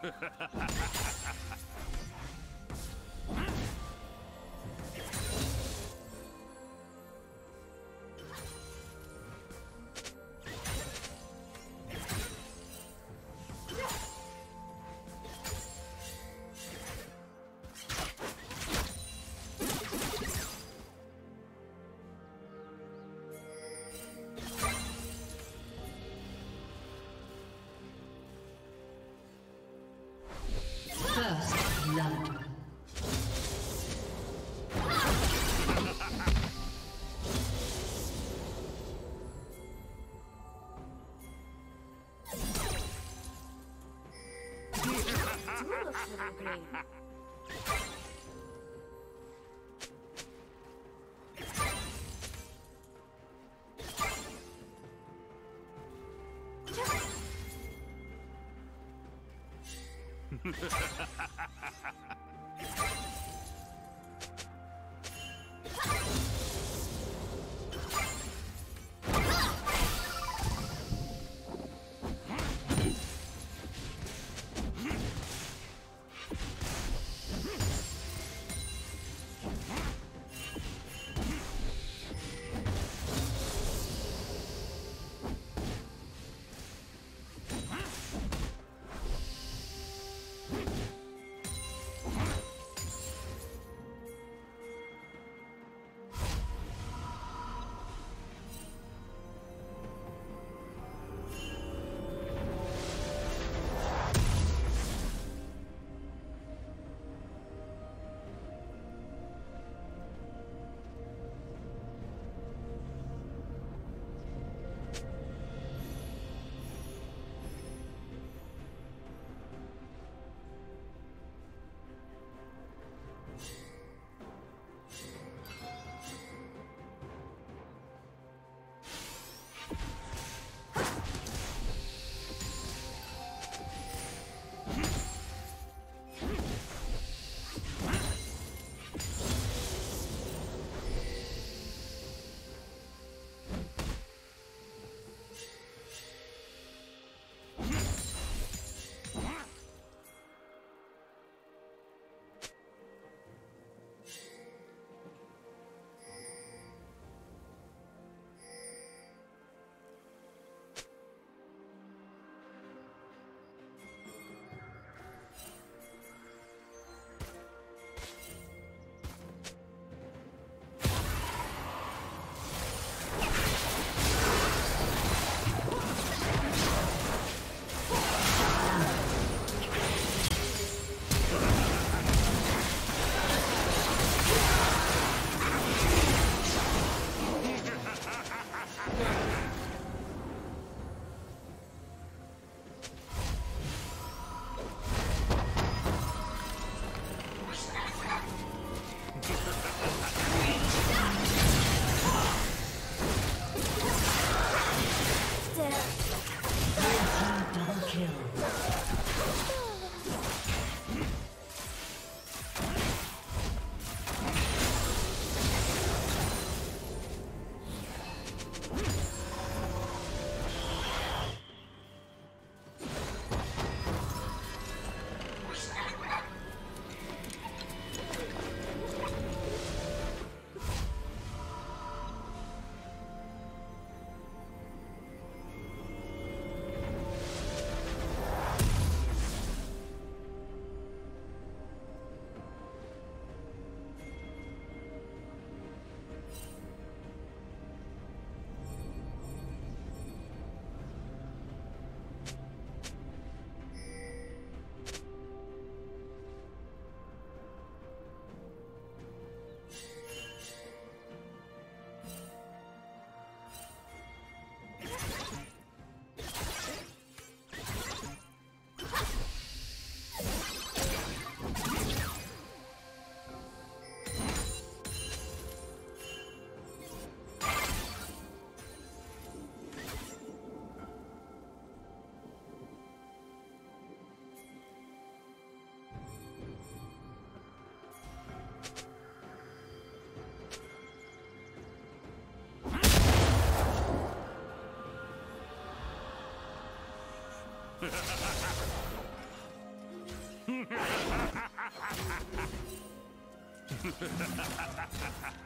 First blood. you look little green. Ha ha ha ha ha! Ha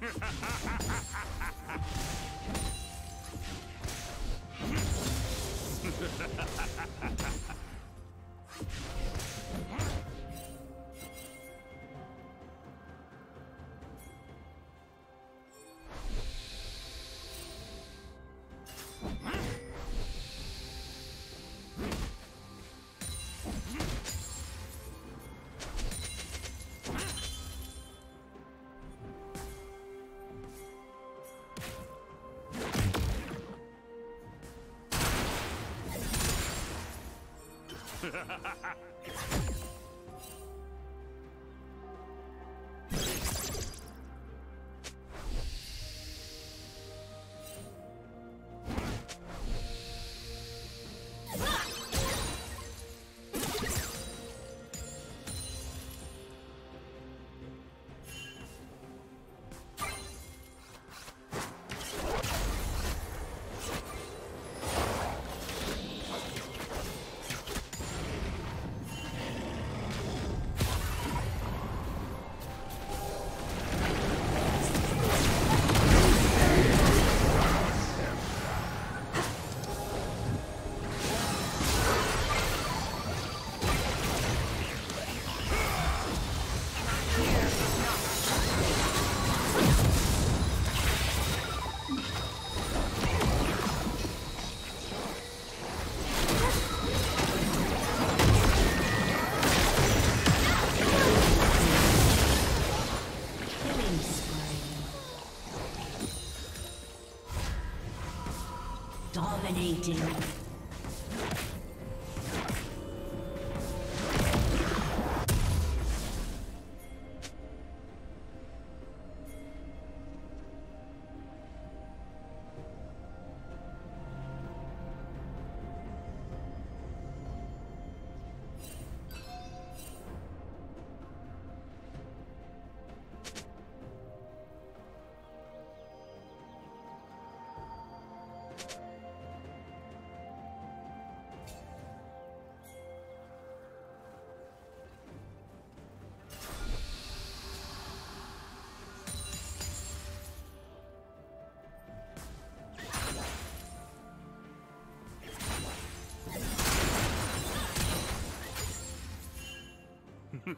Ha ha ha ha ha! Ha ha! Dominating.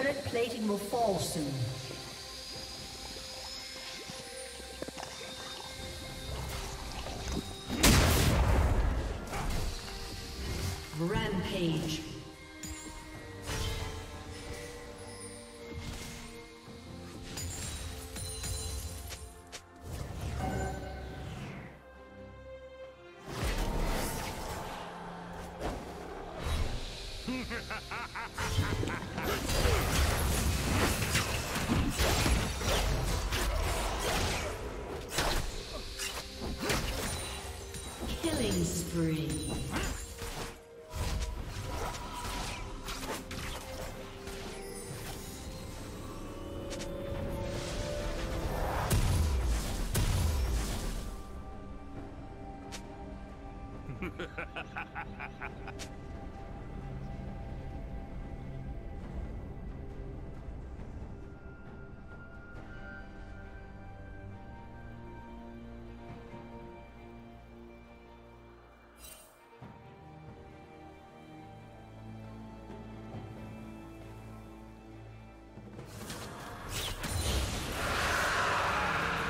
Turret plating will fall soon. Rampage. Killing